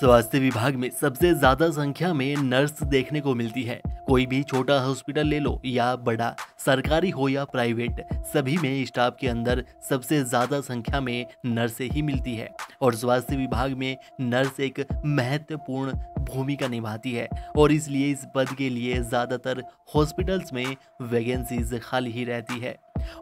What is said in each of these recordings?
स्वास्थ्य विभाग में सबसे ज़्यादा संख्या में नर्स देखने को मिलती है। कोई भी छोटा हॉस्पिटल ले लो या बड़ा, सरकारी हो या प्राइवेट, सभी में स्टाफ के अंदर सबसे ज़्यादा संख्या में नर्सें ही मिलती है। और स्वास्थ्य विभाग में नर्स एक महत्वपूर्ण भूमिका निभाती है। और इसलिए इस पद के लिए ज़्यादातर हॉस्पिटल्स में वैकेंसीज खाली ही रहती है।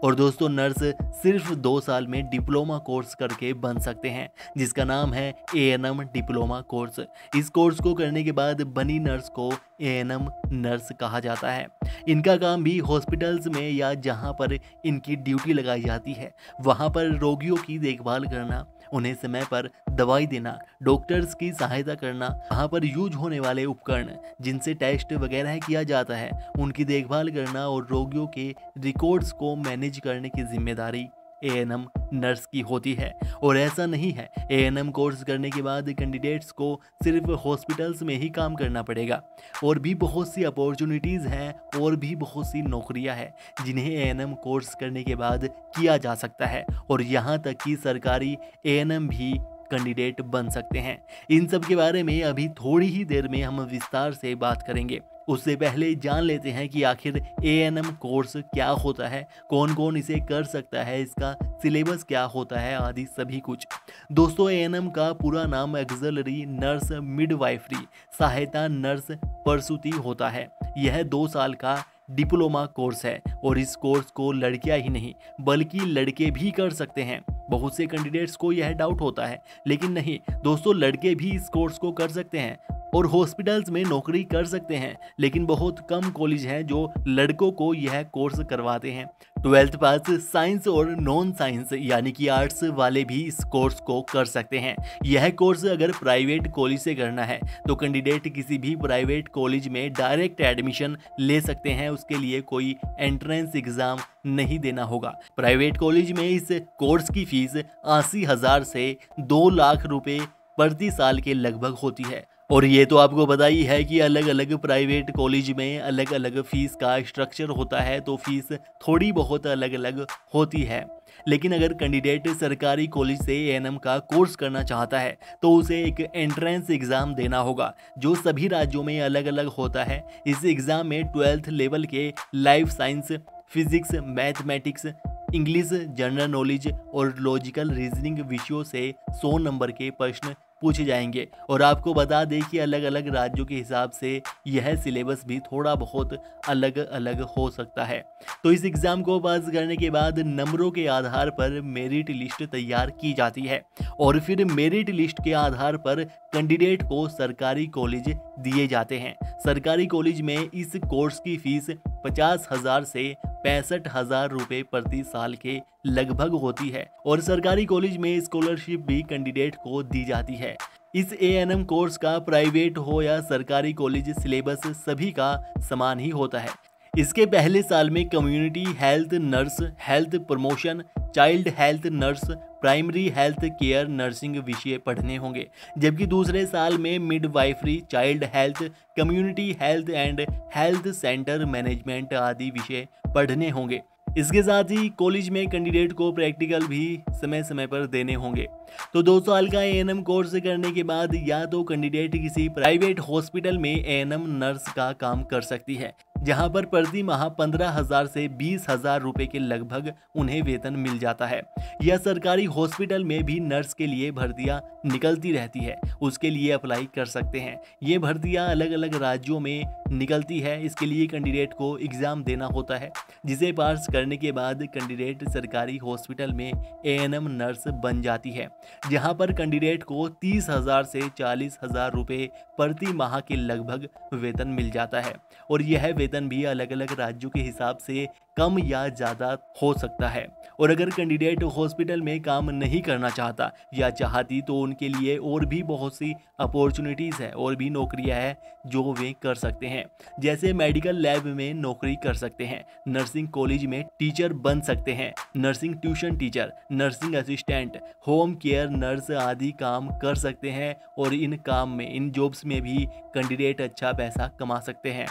और दोस्तों, नर्स सिर्फ़ दो साल में डिप्लोमा कोर्स करके बन सकते हैं, जिसका नाम है A N M diploma course. इस कोर्स को करने के बाद बनी नर्स को ए एन एम नर्स कहा जाता है। इनका काम भी हॉस्पिटल्स में या जहाँ पर इनकी ड्यूटी लगाई जाती है, वहाँ पर रोगियों की देखभाल करना उन्हें समय पर दवाई देना डॉक्टर्स की सहायता करना, वहाँ पर यूज़ होने वाले उपकरण जिनसे टेस्ट वगैरह किया जाता है, उनकी देखभाल करना और रोगियों के रिकॉर्ड्स को मैनेज करने की ज़िम्मेदारी। एएनएम नर्स की होती है। और ऐसा नहीं है एएनएम कोर्स करने के बाद कैंडिडेट्स को सिर्फ़ हॉस्पिटल्स में ही काम करना पड़ेगा। और भी बहुत सी अपॉर्चुनिटीज़ हैं, और भी बहुत सी नौकरियाँ हैं, जिन्हें एएनएम कोर्स करने के बाद किया जा सकता है। और यहाँ तक कि सरकारी एएनएम भी कैंडिडेट बन सकते हैं। इन सब के बारे में अभी थोड़ी ही देर में हम विस्तार से बात करेंगे। उससे पहले जान लेते हैं कि आखिर ए एन एम कोर्स क्या होता है कौन कौन इसे कर सकता है, इसका सिलेबस क्या होता है, आदि सभी कुछ। दोस्तों ए एन एम का पूरा नाम एक्जलरी नर्स मिडवाइफरी सहायता नर्स प्रसूति होता है। यह दो साल का डिप्लोमा कोर्स है और इस कोर्स को लड़कियाँ ही नहीं, बल्कि लड़के भी कर सकते हैं। बहुत से कैंडिडेट्स को यह डाउट होता है, लेकिन नहीं, दोस्तों, लड़के भी इस कोर्स को कर सकते हैं। और हॉस्पिटल्स में नौकरी कर सकते हैं, लेकिन बहुत कम कॉलेज हैं जो लड़कों को यह कोर्स करवाते हैं। ट्वेल्थ पास साइंस और नॉन साइंस यानी कि आर्ट्स वाले भी इस कोर्स को कर सकते हैं। यह कोर्स अगर प्राइवेट कॉलेज से करना है तो कैंडिडेट किसी भी प्राइवेट कॉलेज में डायरेक्ट एडमिशन ले सकते हैं। उसके लिए कोई एंट्रेंस एग्ज़ाम नहीं देना होगा। प्राइवेट कॉलेज में इस कोर्स की फ़ीस अस्सी हज़ार से दो लाख रुपये प्रति साल के लगभग होती है। और ये तो आपको पता ही है कि अलग अलग प्राइवेट कॉलेज में अलग अलग फ़ीस का स्ट्रक्चर होता है तो फ़ीस थोड़ी बहुत अलग अलग होती है। लेकिन अगर कैंडिडेट सरकारी कॉलेज से एएनएम का कोर्स करना चाहता है तो उसे एक एंट्रेंस एग्ज़ाम देना होगा, जो सभी राज्यों में अलग अलग होता है। इस एग्ज़ाम में ट्वेल्थ लेवल के life science physics mathematics English general knowledge और लॉजिकल रीजनिंग विषयों से 100 नंबर के प्रश्न पूछे जाएँगे। और आपको बता दें कि अलग अलग राज्यों के हिसाब से यह सिलेबस भी थोड़ा बहुत अलग अलग हो सकता है। तो इस एग्ज़ाम को पास करने के बाद नंबरों के आधार पर मेरिट लिस्ट तैयार की जाती है। और फिर मेरिट लिस्ट के आधार पर कैंडिडेट को सरकारी कॉलेज दिए जाते हैं। सरकारी कॉलेज में इस कोर्स की फ़ीस पचास हज़ार से पैंसठ हज़ार रूपए प्रति साल के लगभग होती है और सरकारी कॉलेज में स्कॉलरशिप भी कैंडिडेट को दी जाती है। इस ए एन एम कोर्स का प्राइवेट हो या सरकारी कॉलेज, सिलेबस सभी का समान ही होता है। इसके पहले साल में community health nurse health promotion child health nurse primary health care nursing विषय पढ़ने होंगे। जबकि दूसरे साल में midwifery child health community health and health centre management आदि विषय पढ़ने होंगे। इसके साथ ही कॉलेज में कैंडिडेट को प्रैक्टिकल भी समय समय पर देने होंगे। तो दो साल का ANM कोर्स करने के बाद या तो कैंडिडेट किसी प्राइवेट हॉस्पिटल में ए नर्स का काम कर सकती है। जहाँ पर प्रति माह पंद्रह हज़ार से बीस हज़ार रुपए के लगभग उन्हें वेतन मिल जाता है। यह सरकारी हॉस्पिटल में भी नर्स के लिए भर्तियाँ निकलती रहती है। उसके लिए अप्लाई कर सकते हैं। ये भर्तियाँ अलग अलग राज्यों में निकलती है। इसके लिए कैंडिडेट को एग्ज़ाम देना होता है, जिसे पास करने के बाद कैंडिडेट सरकारी हॉस्पिटल में एएनएम नर्स बन जाती है, जहाँ पर कैंडिडेट को तीस हज़ार से चालीस हज़ार रुपये प्रति माह के लगभग वेतन मिल जाता है। और यह वेतन भी अलग अलग राज्यों के हिसाब से कम या ज़्यादा हो सकता है। और अगर कैंडिडेट हॉस्पिटल में काम नहीं करना चाहता या चाहती तो उनके लिए और भी बहुत सी अपॉर्चुनिटीज़ है और भी नौकरियाँ हैं जो वे कर सकते हैं। जैसे मेडिकल लैब में नौकरी कर सकते हैं, नर्सिंग कॉलेज में टीचर बन सकते हैं, nursing tuition teacher, nursing assistant, home care nurse आदि काम कर सकते हैं और इन काम में, इन जॉब्स में भी कैंडिडेट अच्छा पैसा कमा सकते हैं।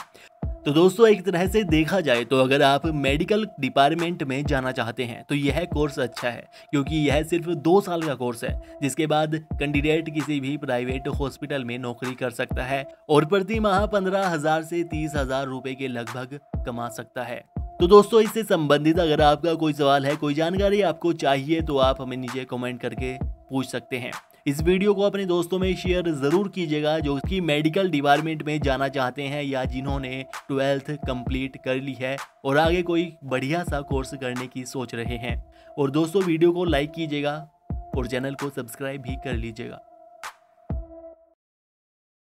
तो दोस्तों, एक तरह से देखा जाए तो अगर आप मेडिकल डिपार्टमेंट में जाना चाहते हैं तो यह कोर्स अच्छा है, क्योंकि यह सिर्फ़ दो साल का कोर्स है, जिसके बाद कैंडिडेट किसी भी प्राइवेट हॉस्पिटल में नौकरी कर सकता है और प्रति माह पंद्रह हज़ार से तीस हज़ार रुपए के लगभग कमा सकता है। तो दोस्तों, इससे संबंधित अगर आपका कोई सवाल है, कोई जानकारी आपको चाहिए तो आप हमें नीचे कमेंट करके पूछ सकते हैं। इस वीडियो को अपने दोस्तों में शेयर ज़रूर कीजिएगा, जो कि मेडिकल डिपार्टमेंट में जाना चाहते हैं या जिन्होंने ट्वेल्थ कंप्लीट कर ली है और आगे कोई बढ़िया सा कोर्स करने की सोच रहे हैं। और दोस्तों, वीडियो को लाइक कीजिएगा और चैनल को सब्सक्राइब भी कर लीजिएगा।